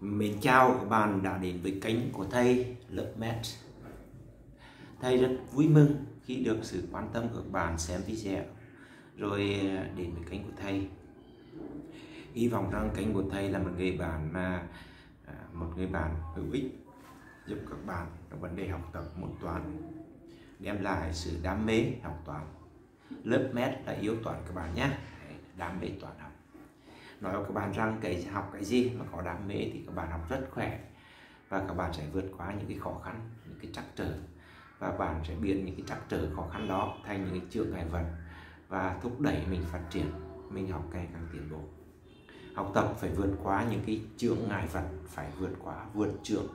Mến chào các bạn đã đến với kênh của thầy lớp Med. Thầy rất vui mừng khi được sự quan tâm của các bạn xem video rồi à, đến với kênh của thầy. Hy vọng rằng kênh của thầy là một người bạn mà à, một người bạn hữu ích giúp các bạn trong vấn đề học tập môn toán đem lại sự đam mê học toán. Lớp Med là yêu toán các bạn nhé, đam mê toán học nói với các bạn rằng cái học cái gì mà có đam mê thì các bạn học rất khỏe. Và các bạn sẽ vượt qua những cái khó khăn, những cái trắc trở. Và bạn sẽ biến những cái trắc trở khó khăn đó thành những cái chướng ngại vật và thúc đẩy mình phát triển, mình học ngày càng tiến bộ. Học tập phải vượt qua những cái chướng ngại vật, phải vượt qua vượt chướng.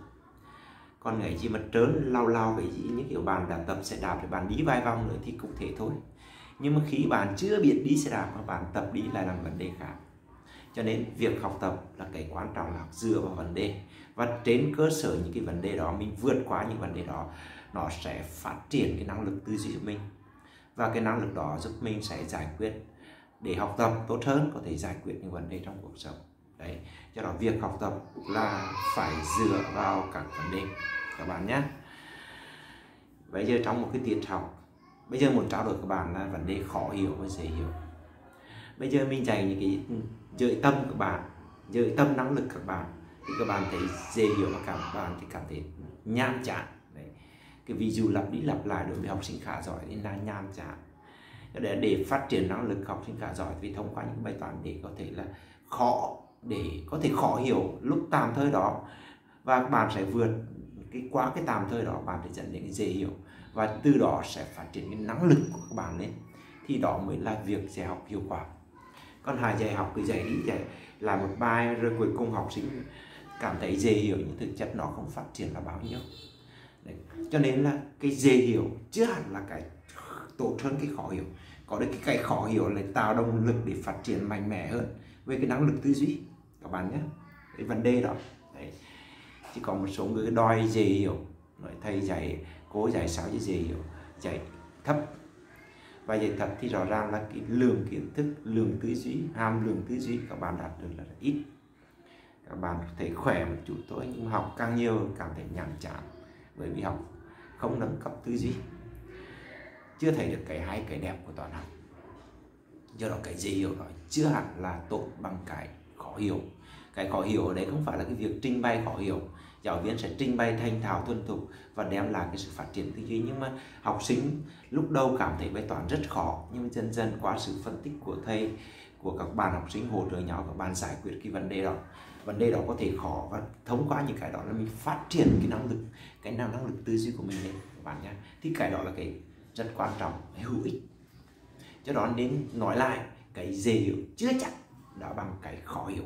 Còn cái gì mà trớn, lao lao cái gì những kiểu bạn đã tập sẽ đạp thì bạn đi vài vòng nữa thì cũng thế thôi. Nhưng mà khi bạn chưa biết đi xe đạp mà bạn tập đi lại là vấn đề khác cho nên việc học tập là cái quan trọng là dựa vào vấn đề. Và trên cơ sở những cái vấn đề đó, mình vượt qua những vấn đề đó, nó sẽ phát triển cái năng lực tư duy của mình. Và cái năng lực đó giúp mình sẽ giải quyết để học tập tốt hơn, có thể giải quyết những vấn đề trong cuộc sống. Đấy cho đó việc học tập là phải dựa vào các vấn đề. Các bạn nhé. Bây giờ trong một cái tiết học, bây giờ muốn trao đổi các bạn là vấn đề khó hiểu và dễ hiểu. Bây giờ mình dạy những cái giới tâm các bạn giới tâm năng lực các bạn, thì các bạn thấy dễ hiểu và các bạn thì cảm thấy nham chán. Đấy. Cái ví dụ lặp đi lặp lại đối với học sinh khá giỏi thì là nham chán. Để để phát triển năng lực học sinh khá giỏi vì thông qua những bài toán để có thể là khó, để có thể khó hiểu lúc tạm thời đó, và các bạn sẽ vượt cái, qua cái tạm thời đó, bạn sẽ dẫn đến dễ hiểu, và từ đó sẽ phát triển cái năng lực của các bạn lên. Thì đó mới là việc dạy học hiệu quả còn hai dạy học cứ dạy đi dạy làm một bài rồi cuối cùng học sinh cảm thấy dễ hiểu nhưng thực chất nó không phát triển là bao nhiêu. Đấy. cho nên là cái dễ hiểu chưa hẳn là cái tốt hơn cái khó hiểu. Có được cái, cái khó hiểu là tạo động lực để phát triển mạnh mẽ hơn về cái năng lực tư duy các bạn nhé. Cái vấn đề đó. Đấy. chỉ có một số người đòi dễ hiểu. Nói thầy dạy cố dạy sao cho dễ hiểu? Dạy thấp và dạy thật thì rõ ràng là cái lượng kiến thức, lượng tư duy, hàm lượng tư duy các bạn đạt được là ít. Các bạn có thể khỏe một chút thôi, nhưng học càng nhiều càng thấy nhàm chán. Bởi vì học không nâng cấp tư duy. Chưa thấy được cái hay, cái đẹp của toán học. Do đó cái dễ hiểu đó chưa hẳn là tốt bằng cái khó hiểu. Cái khó hiểu ở đây không phải là cái việc trình bày khó hiểu giáo viên sẽ trình bày thành thạo thuần thục và đem lại cái sự phát triển tư duy. Nhưng mà học sinh lúc đầu cảm thấy bài toán rất khó, nhưng mà dần dần qua sự phân tích của thầy, của các bạn học sinh hỗ trợ nhau, các bạn giải quyết cái vấn đề đó. Vấn đề đó có thể khó và thông qua những cái đó là mình phát triển cái năng lực, cái năng năng lực tư duy của mình lên các bạn nhé thì cái đó là cái rất quan trọng hữu ích. Cho đó nên nói lại, cái dễ hiểu chưa chắc đã bằng cái khó hiểu.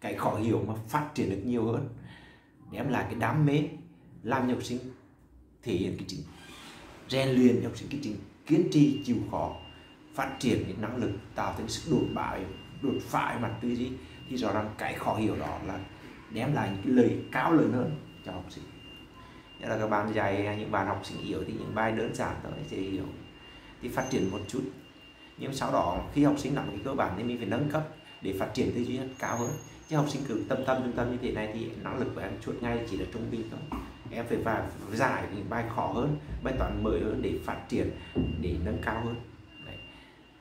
Cái khó hiểu mà phát triển được nhiều hơn đem lại cái đam mê làm cho học sinh thể hiện cái trình, rèn luyện cho học sinh cái trình, kiên trì, chịu khó, phát triển cái năng lực, tạo thành sự đột bại, đột phá mặt tư duy. Thì rõ ràng cái khó hiểu đó là đem lại những cái lời cao lớn hơn cho học sinh. Thế là các bạn dạy những bạn học sinh yếu thì những bài đơn giản thôi, dễ hiểu, thì phát triển một chút. Nhưng sau đó khi học sinh nắm cái cơ bản thì mình phải nâng cấp để phát triển tư duy cao hơn. Chứ học sinh cứ tâm tâm tâm tâm như thế này thì năng lực của em chuột ngay chỉ là trung bình thôi. Em phải vào giải những bài khó hơn, bài toán mới hơn để phát triển, để nâng cao hơn. Đấy.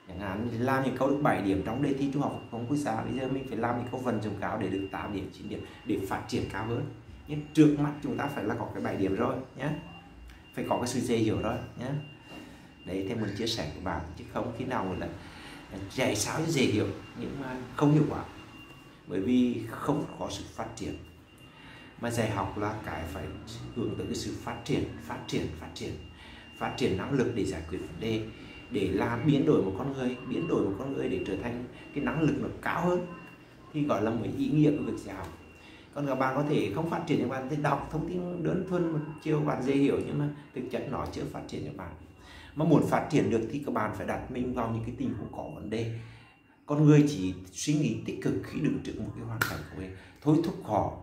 chẳng hạn làm những câu được 7 điểm trong đề thi trung học không quốc gia, bây giờ mình phải làm những câu vần trồng cao để được 8 điểm 9 điểm để phát triển cao hơn. Nhưng trước mắt chúng ta phải là có cái 7 điểm rồi nhé phải có cái sự dễ hiểu rồi nhé đấy thêm mình chia sẻ của bạn, chứ không khi nào là dạy sao cho dễ hiểu, nhưng mà không hiệu quả. Bởi vì không có sự phát triển. Mà dạy học là cái phải hướng tới cái sự phát triển phát triển phát triển. Phát triển năng lực để giải quyết vấn đề, để làm biến đổi một con người, biến đổi một con người để trở thành cái năng lực nó cao hơn. Thì gọi là một ý nghĩa của việc dạy học. Còn các bạn có thể không phát triển các bạn thì đọc thông tin đơn thuần một chiều bạn dễ hiểu, nhưng mà thực chất nó chưa phát triển cho bạn mà muốn phát triển được thì các bạn phải đặt mình vào những cái tình huống có vấn đề. Con người chỉ suy nghĩ tích cực khi đứng trước một cái hoàn cảnh của mình. Thôi thúc họ,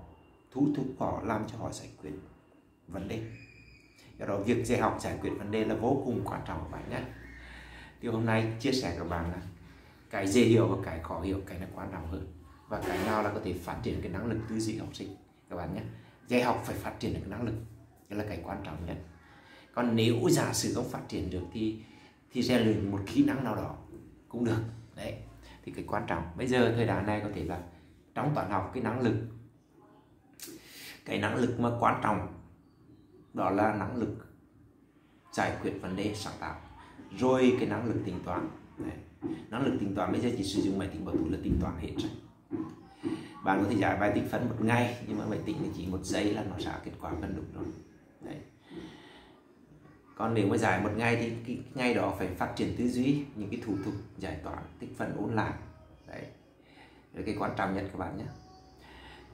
thu thúc họ, làm cho họ giải quyết vấn đề. Do đó, việc dạy học giải quyết vấn đề là vô cùng quan trọng các bạn nhé. Thì hôm nay chia sẻ các bạn là cái dễ hiểu và cái khó hiểu, cái là quan trọng hơn. Và cái nào là có thể phát triển cái năng lực tư duy học sinh, các bạn nhé. Dạy học phải phát triển được năng lực đó là cái quan trọng nhất còn nếu giả sử không phát triển được thì thì rèn luyện một kỹ năng nào đó cũng được. Đấy, thì cái quan trọng. Bây giờ thời đại này có thể là trong toán học cái năng lực, cái năng lực mà quan trọng đó là năng lực giải quyết vấn đề sáng tạo, rồi cái năng lực tính toán. Đấy. năng lực tính toán bây giờ chỉ sử dụng máy tính bảo thủ là tính toán hết rồi. Bạn có thể giải bài tích phân một ngày, nhưng mà máy tính thì chỉ một giây là nó trả kết quả phân đúng rồi. Đấy còn nếu mà giải một ngày thì cái ngày đó phải phát triển tư duy những cái thủ tục giải toán tích phân ôn lại. Đấy. Là cái quan trọng nhất các bạn nhé.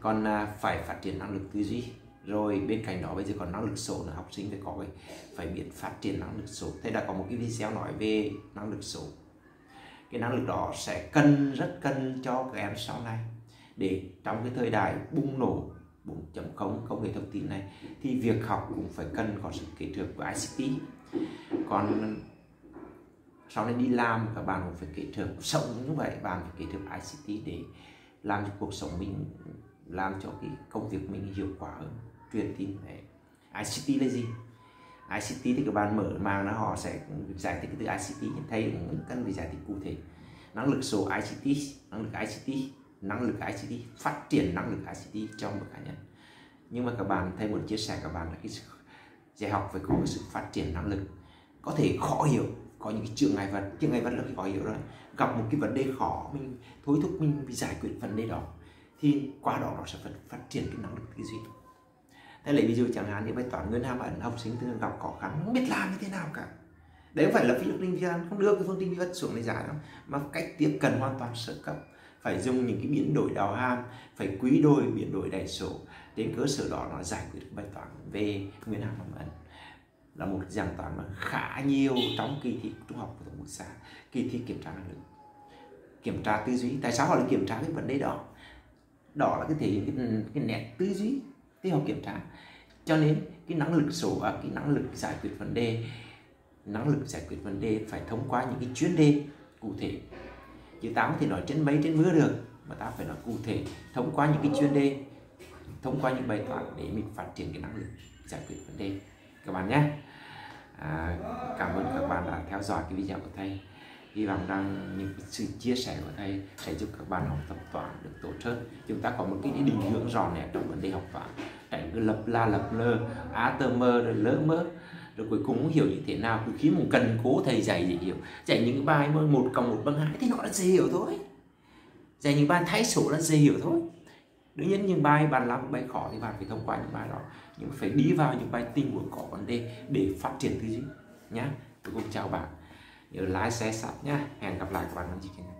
Còn à, phải phát triển năng lực tư duy. Rồi bên cạnh đó bây giờ còn năng lực số là học sinh phải có cái phải biết phát triển năng lực số. Thế đã có một cái video nói về năng lực số. Cái năng lực đó sẽ cần rất cần cho các em sau này để trong cái thời đại bùng nổ 4.0 công nghệ thông tin này, thì việc học cũng phải cần có sự kết hợp với ICT còn sau này đi làm, các bạn cũng phải kết hợp sống như vậy, bạn phải kết hợp ICT để làm cho cuộc sống mình, làm cho cái công việc mình hiệu quả hơn. Truyền tin này ICT là gì? ICT thì các bạn mở mang nó họ sẽ giải thích cái từ ICT thấy cũng cần phải giải thích cụ thể. Năng lực số ICT năng lực ICT năng lực ICT phát triển năng lực ICT trong một cá nhân. Nhưng mà các bạn thầy muốn chia sẻ các bạn là cái dạy học phải có cái sự phát triển năng lực. Có thể khó hiểu có những cái trường ngại vật. Trường ngại vật là khó hiểu rồi. Gặp một cái vấn đề khó mình thôi thúc mình bị giải quyết vấn đề đó thì qua đó nó sẽ phát, phát triển cái năng lực tư duy thế lấy ví dụ chẳng hạn như bài toán ngân hàng ẩn học sinh thường gặp khó khăn không biết làm như thế nào cả. Đấy không phải là phi lực linh viên không đưa cái phương trình vi vật xuống để giải đâu mà cách tiếp cận hoàn toàn sơ cấp phải dùng những cái biến đổi đào hàm phải quý đôi biến đổi đại số trên cơ sở đó nó giải quyết bài toán về nguyên hàm âm ẩn là một dạng toán mà khá nhiều trong kỳ thi trung học phổ thông quốc gia kỳ thi kiểm tra năng lực. Kiểm tra tư duy. Tại sao họ lại kiểm tra cái vấn đề đó? Đó là cái thể hiện cái, cái nét tư duy khi họ kiểm tra. Cho nên cái năng lực số và cái năng lực giải quyết vấn đề năng lực giải quyết vấn đề phải thông qua những cái chuyên đề cụ thể chứ ta không thể nói trên mây trên mưa được. Mà ta phải nói cụ thể thông qua những cái chuyên đề thông qua những bài toán để mình phát triển cái năng lực giải quyết vấn đề. Các bạn nhé. À, cảm ơn các bạn đã theo dõi cái video của thầy. Hy vọng rằng những sự chia sẻ của thầy sẽ giúp các bạn học tập toán được tốt hơn. Chúng ta có một cái định hướng rõ nét trong vấn đề học toán. Tránh cứ lập la lập lơ á tơ mơ rồi lỡ mơ rồi cuối cùng không hiểu như thế nào khi mình cần cố thầy dạy gì hiểu. Dạy những bài mà một cộng một bằng hai thì nó là dễ hiểu thôi. Dạy những bài thay số là dễ hiểu thôi. Đương nhiên những bài bạn làm bài khó thì bạn phải thông qua những bài đó. Nhưng phải đi vào những bài tình huống có vấn đề để phát triển tư duy. Nhá tôi cũng chào bạn. Nhớ lái xe sạch nhá hẹn gặp lại các bạn trong chương trình.